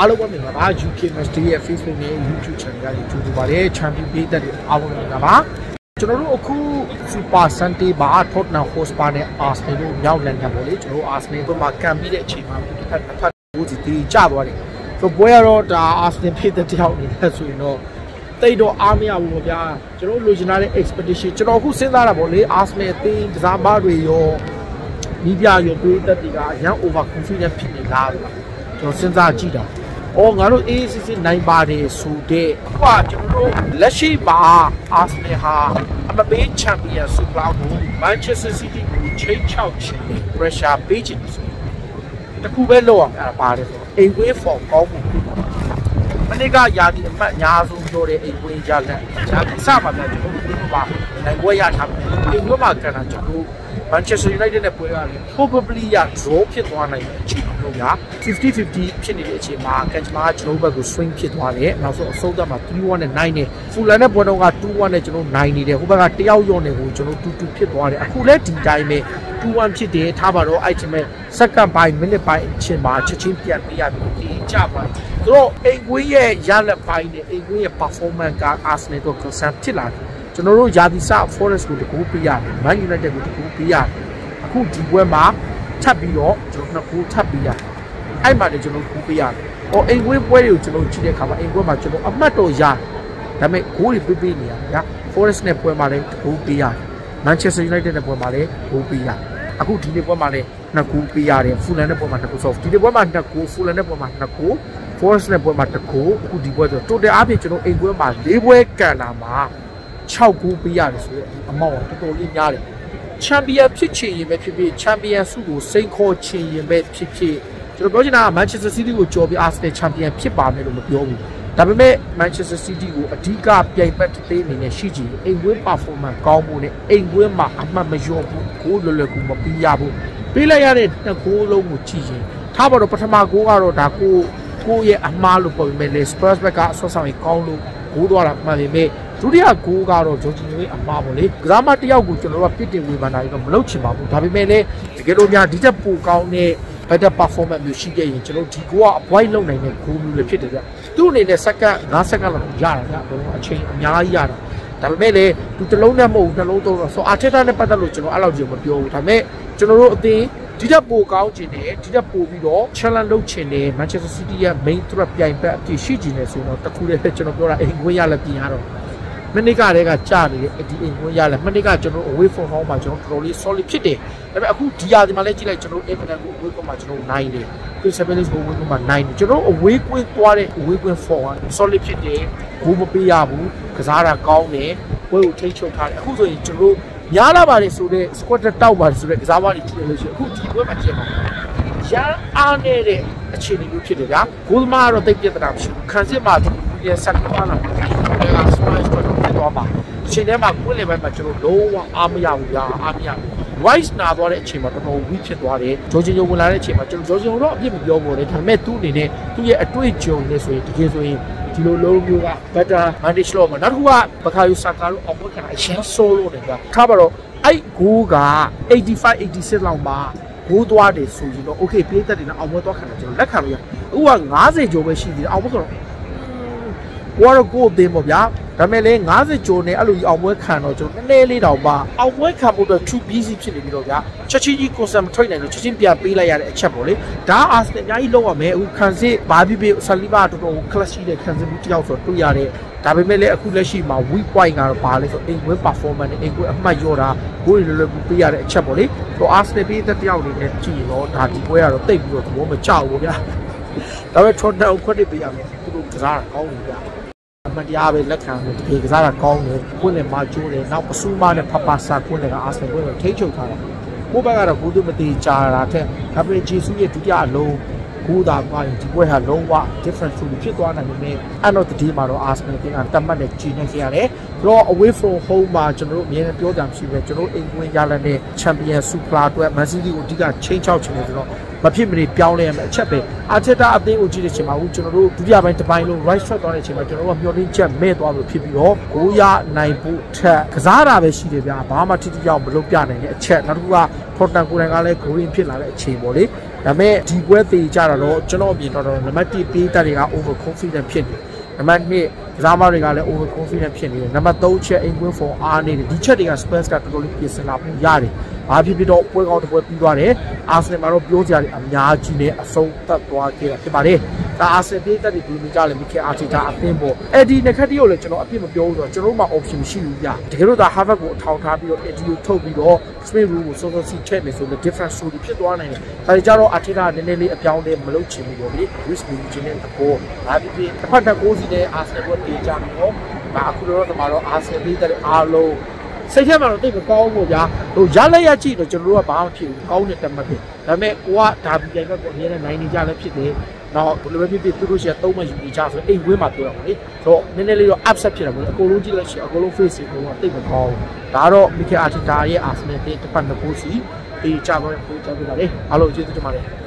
အားလုံးပဲမင်္ဂလာပါ UK Match Day ရဲ့ Facebook နဲ့ YouTube Channel ကနေကြိုဆိုပါရစေ Champion ပေးသက်တွေအားလုံးမင်္ဂလာပါကျွန်တော်တို့အခု Super Sunday မှာ Tottenham Hotspur နဲ့ Arsenal တို့မြောက်လန်ဒန်ပေါ့လေကျွန်တော်တို့ Arsenal ဘက်မှာကံပြီးတဲ့အချိန်မှာတစ်ဖက်တစ်ဖက်ကိုစီတီကျသွားတယ်ဆိုပွဲကတော့ဒါ Arsenal ဖြစ်တဲ့တယောက်အနေနဲ့ဆိုရင်တော့တိတ်တော့အားမရဘူးပေါ့ဗျာကျွန်တော်လိုချင်တဲ့ expectation ကျွန်တော်အခုစဉ်းစားတာပေါ့လေ Arsenal အသင်းကစားမတွေရောမိပြရောပေးသက်တွေကအရန် over confident ဖြစ်နေလားကျွန်တော်စဉ်းစားကြည့်တာ။ အော်ငါတို့ AACC နိုင်ပါတယ်ဆိုတဲ့ဟိုကကျွန်တော်တို့လက်ရှိမှာအာဆင်နယ်ဟာအမပေးချန်ပီယံဆူပလာကို Manchester City ကိုချိန်ချောက်ချင် pressure ပေးချင်တယ်ဆို။တခုပဲလောက်အောင်အဲ့ဒါပါတယ်ဆိုတော့အိမ်ဝေး form ကောင်းမှုမနေ့ကယာဒီအမှတ်အများဆုံးပြောတဲ့အိမ်ဝေးရလက်ယာဒီစပါပြန်ကျွန်တော်တို့ဒီမှာနိုင်ပွဲရထားတယ်။အိမ်ဝေးမှာကန်တာကျွန်တော်တို့ Manchester United နဲ့ပွဲရတယ် probably ရ draw ဖြစ်သွားနိုင်တယ် အချိန်လို့ဗျာ50-50ဖြစ်နေတဲ့အချိန်မှာကန်ချမာကကျွန်တော်ဘက်ကို swing ဖြစ်သွားတယ်နောက်ဆုံးအဆုံးသတ်မှာ3-1နဲ့9နဲ့ Fulham နဲ့ပွဲတော့က2-1နဲ့ကျွန်တော်9နေတယ်ဟိုဘက်ကတယောက်ရော့နေကိုကျွန်တော်2-2ဖြစ်သွားတယ်အခုလည်းဒီတိုင်းပဲ2-1ဖြစ်တယ်ထားပါတော့အဲ့ချိန်မဲ့ second by minute by အချိန်မှာချက်ချင်းပြန်ပေးရပြီးဒီကြပါသူတို့အိမ်ကွင်းရဲ့ရလက်ပိုင်းနဲ့အိမ်ကွင်းရဲ့ performance က Arsenal တို့ concern ဖြစ်လာတယ်ကျွန်တော်တို့ယာဒီဆာ Forest ကိုတကူပေးရတယ် Man United ကိုတကူပေးရတယ်အခုဒီပွဲမှာ ထပ်ပြီးတော့ကျွန်တော်နှစ်ခုထပ်ပေးရတယ်အဲ့မှာလည်းကျွန်တော်ကူပေးရတယ်ဟောအိမ်ကွင်းပွဲတွေကိုကျွန်တော်ကြည့်တဲ့အခါမှာအိမ်ကွင်းမှာကျွန်တော်အမှတ်တော့ရတယ်ဒါပေမဲ့ဂိုးတွေပေးပေးနေရတယ်ညာ Forest နဲ့ပွဲမှာလည်းတကူပေးရတယ် Manchester United နဲ့ပွဲမှာလည်းဂိုးပေးရတယ်အခုဒီနေ့ပွဲမှာလည်းနှစ်ခုပေးရတယ်ဖူလန်နဲ့ပွဲမှာနှစ်ခုဆိုဒီနေ့ပွဲမှာနှစ်ခုဖူလန်နဲ့ပွဲမှာနှစ်ခု Forest နဲ့ပွဲမှာတစ်ခုအခုဒီပွဲဆို total အပြင်ကျွန်တော်အိမ်ပွဲမှာ၄ပွဲကန်လာမှာ6ခုပေးရတယ်ဆိုတော့အမောက်တော်တော်လေးများတယ် ချန်ပီယံဖြစ်ချင်ရင်ပဲဖြစ်ဖြစ်ချန်ပီယံဆုကိုစိန်ခေါ်ချင်ရင်ပဲဖြစ်ဖြစ်ကျွန်တော်ပြောချင်တာက Manchester City ကိုကြော်ပြီး Arsenal ချန်ပီယံဖြစ်ပါမယ်လို့မပြောဘူးဒါပေမဲ့ Manchester City ကိုအဓိကပြိုင်ဘက်တစ်သေးအနေနဲ့ရှိကြည့်အိမ်ဝင်း performance ကောင်းဖို့နဲ့အိမ်ဝင်းမှာအမှတ်မလျော့ဘူးကိုလွယ်လွယ်ကူမပြီးရဘူးပေးလိုက်ရတဲ့နှစ်ဂိုးလုံးကိုကြည့်ရင်ထားပါတော့ပထမဂိုးကတော့ဒါကိုကိုရဲ့အမှားလို့ပြောပေမဲ့လေ Spurs ဘက်ကအဆွတ်ဆောင်ရင်ကောင်းလို့ဂိုးသွားတာမှန်ပေမဲ့ ဒုတိယဂိုးကတော့ဂျိုဂျီနိုရဲ့အမှားပေါ့လေကစားမတယောက်ကိုကျွန်တော်တို့ကပြစ်တင်ဝေဖန်တာကြီးတော့မလုပ်ချင်ပါဘူးဒါပေမဲ့လည်းတကယ်လို့များဒီချက်ပိုကောင်းတဲ့ better performance မျိုးရှိခဲ့ရင်ကျွန်တော်ဒီကိုက avoid လုပ်နိုင်တဲ့ဂိုးမျိုးလည်းဖြစ်တယ်ဗျသူ့အနေနဲ့စက္ကန့်9စက္ကန့်လောက်ရတာဗျဘုံအချိန်အများကြီးရတာဒါပေမဲ့လည်းသူတစ်လုံးနဲ့မဟုတ်ဘူးနှလုံးသုံးတော့ဆိုအာထက်တာနဲ့ပတ်သက်လို့ကျွန်တော်အဲ့လောက်ကြီးမပြောဘူးဒါပေမဲ့ကျွန်တော်တို့အသင်းဒီတက်ပိုကောင်းခြင်းနဲ့ဒီတက်ပိုပြီးတော့ challenge လုပ်ခြင်းနဲ့ Manchester City ရဲ့ main threat ပြိုင်ဘက်အဖြစ်ရှိခြင်းနဲ့ဆိုတော့တခုတည်းပဲကျွန်တော်ပြောတာအိမ်ခွင့်ရလည်းပြင်ရတော့ မနေ့ကတည်းကကြာနေတယ်ဒီအိမ်ခွင့်ရလဲမနေ့ကကျွန်တော် away from home မှာကျွန်တော်တော်တော်လေး solid ဖြစ်တယ်ဒါပေမဲ့အခုဒီရာဒီမှာလည်းကြည့်လိုက်ကျွန်တော် Everton ကို away မှာကျွန်တော်9တယ် Crystal Palace ကို away မှာ9တယ်ကျွန်တော် away ကွင်းသွားတဲ့ away ကွင်း4 solid ဖြစ်တယ်ဘိုးမပေးရဘူးကစားတာကောင်းတယ်ပွဲကိုထိချုပ်ထားတယ်အခုဆိုရင်ကျွန်တော်များလာပါတယ်ဆိုတော့ squad တောက်ပါတယ်ဆိုတော့ကစားပါတွေကြည့်လို့ရှိရင်အခုဒီပွဲမှာကြည့်ပါရန်အားနေတဲ့အခြေအနေမျိုးဖြစ်တယ်ဗျာဂိုးသမားကတော့တိတ်ပြတ်တာမရှိဘူးခံစစ်မှာဒီဆက်ကွာလာတယ် ကစမိုင်းတော့ပြတ်သွားမှာအချိန်ထဲမှာကိုယ်လေဘက်မှာကျွန်တော်လုံးဝအားမရဘူးဗျာအားမရဘူး Rice နာသွားတဲ့အချိန်မှာတော်တော် weak ဖြစ်သွားတယ်ဂျော်ဂျင်ယိုဝင်လာတဲ့အချိန်မှာကျွန်တော်ဂျော်ဂျင်ယိုတော့အပြစ်မပြောဘူးလေဒါပေမဲ့သူ့အနေနဲ့သူ့ရဲ့အတွေ့အကြုံနဲ့ဆိုရင်တကယ်ဆိုရင်ဒီလိုလုံးမျိုးက better manage လုပ်မှာနောက်တစ်ခုကဘခါယူဆာကာတို့အောင်ပွဲခံတာအရင်ဆိုးလို့တယ်ဗျာထားပါတော့အဲ့ဂိုးက85 86လောက်မှာဂိုးသွားတယ်ဆိုရင်တော့ okay ပေးသက်တယ်နော်အောင်ပွဲသွားခံတာကျွန်တော်လက်ခံလို့ရအခုက90ကျော်ပဲရှိသေးတယ်အောင်ပွဲကတော့ ကိုကတော့ကိုအသေးပေါ့ဗျာဒါပေမဲ့လည်း90ကျော်နဲ့အဲ့လိုကြီးအောင်ပွဲခံတော့ကျွန်တော်နည်းနည်းလေးတောင်ပါအောင်ပွဲခံဖို့အတွက် true busy ဖြစ်နေပြီတော့ဗျာချက်ချင်းကြီး concern မထွက်နိုင်လို့ချက်ချင်းပြန်ပေးလိုက်ရတဲ့အချက်ပေါ့လေဒါအာစနယ်အများကြီးလောက်ရမယ်အခုခံစစ်ဘာဖြစ်ဖြစ်ဆလီဘာတော်တော် class ရှိတဲ့ခံစစ်မှုတစ်ယောက်ဆိုတွေ့ရတဲ့ဒါပေမဲ့လည်းအခုလက်ရှိမှာ weak point ကတော့ဘာလဲဆိုအိမ်ဝဲ performance နဲ့အိမ်ဝဲအမှတ်လျော့တာဂိုးတွေလွယ်လွယ်ကူပေးရတဲ့အချက်ပေါ့လေတော့ Arsenal ပေးတဲ့တယောက်အနေနဲ့ကြည့်ရင်တော့ဒါဒီပွဲကတော့တိတ်ပြီးတော့သဘောမကျဘူးဗျာဒါပေမဲ့ Tottenham ခွက်တစ်ပေးရမယ်သူတို့ကစားတာကောင်းတယ်ဗျာအ မှန်တရားပဲလက်ခံလို့ဒီကစားတာကောင်းတယ်ကိုယ်လည်းမကျိုးတယ်နောက်ပစူးမနဲ့ဖဖဆာကိုယ်လည်းအာဆင်ကိုယ်လည်းထိချုပ်ထားတာကိုဘက်ကတော့ကိုသူမတိကြာတာထက်ဒါပေမဲ့ဂျေဆုရဲ့ဒုတိယအလုံး ကိုသာပါရင်ဒီပွဲဟာလုံးဝ different ဆိုပြီးဖြစ်သွားနိုင်ပေမဲ့အဲ့တော့ဒီမှာတော့ Arsenal ကတတ်မှတ်တဲ့ကြီးနေခဲ့ရတယ်။ပြီးတော့ away from home မှာကျွန်တော်တို့အမြဲတမ်းပြောကြမှာရှိပဲကျွန်တော်တို့အိမ်ဝင်ရလာတဲ့ Champion Super အတွက် Man City ကိုအဓိကချိန်ချောက်ချင်တယ်ဆိုတော့မဖြစ်မနေပြောင်းလဲရမယ်အချက်ပဲအာချက်တာအသင်းကိုကြည့်တဲ့ချိန်မှာအခုကျွန်တော်တို့ဒုတိယပိုင်းတစ်ပိုင်းလုံး right track သွားတဲ့အချိန်မှာကျွန်တော်တို့ကမျောလင်းချက်မဲ့သွားလို့ဖြစ်ပြီးတော့ကိုရနိုင်ဖို့ထက်ကစားတာပဲရှိတယ်ဗျာဘာမှထိထိရောက်မလုပ်ပြနိုင်တဲ့အချက်နောက်တစ်ခုက Tottenham ကိုယ်တိုင်ကလည်း green ဖြစ်လာတဲ့အချိန်ပေါ့လေ ဒါပေမဲ့ဒီပွဲသေးကြတာတော့ကျွန်တော်အမြင်တော့တော့နံပါတ်1ပေးတက်တွေက over confident ဖြစ်နေနံပါတ်2 ကစားမတွေကလည်း over confident ဖြစ်နေတယ်နံပါတ်3ချက် in win for အားနေတယ်ဒီချက်တွေက Spurs ကတော်တော်လေးပြင်ဆင်လာဖို့ရတယ်ဘာဖြစ်ဖြစ်တော့ပွဲကောင်းတစ်ပွဲပြီးသွားတယ်အာဆင်မှာတော့ပြောကြတယ်အများကြီးနဲ့အဆုံးသတ်သွားခဲ့တာဖြစ်ပါတယ်ဒါအာဆင်ပေးတက်တွေဒီလိုကြလည်းမိခင်အာတီတာအသင်းပေါ့အဲ့ဒီနှစ်ခတ်တည်းကိုလည်းကျွန်တော်အပြစ်မပြောဘူးဆိုတော့ကျွန်တော်တို့မှာ option မရှိဘူးပြတကယ်လို့ဒါ Harvard ကိုအထောက်ထားပြီးတော့ Eddie ကိုထုတ်ပြီးတော့ Smith Rule ကိုစောစောစီချက်မယ်ဆိုတော့ different story ဖြစ်သွားနိုင်တယ်ဒါကြတော့အာတီတာနည်းနည်းလေးအပြောင်းအလဲမလုပ်ချင်ဘူးပေါ့လေ risk management နဲ့တကောဒါဖြစ်ဖြစ်တစ်ဖက်တစ်ကိုးစီနဲ့အာဆင်ကိုတေးကြပြီးတော့ဒါအခုတော့ဒီမှာတော့အာဆင်ပေးတဲ့အားလုံးစိတ်ထဲမှာတော့တိတ်မကောင်းဘူးဗျာဟိုရလက်ရကြည့်တော့ကျွန်တော်တို့ကဘာမှဖြစ်ဘူးကောင်းတဲ့တက်မှတ်ဖြစ်ဒါပေမဲ့ကိုကဒါဘီတိုင်ဘက်ကိုအများနဲ့နိုင်နေကြလည်းဖြစ်တယ်တော့ဘယ်လိုပဲဖြစ်ဖြစ်သူတို့ရှိသုံးမှယူနေကြဆိုအိမ်ဝင်းမှာပြောရမှာလေတော့နည်းနည်းလေးတော့ upset ဖြစ်တာပေါ့လေအကုန်လုံးကြည့်လို့ရှိရင်အကုန်လုံး face ကိုတော့တိတ်မကောင်းဘူးဒါကတော့မီကယ်အာတီတာရဲ့ Arsenal တဲ့တစ်ပတ်နှစ်ခုစီဒီကြတော့ပို့ကြပြပါလေအားလုံးကျေးဇူးတင်ပါတယ်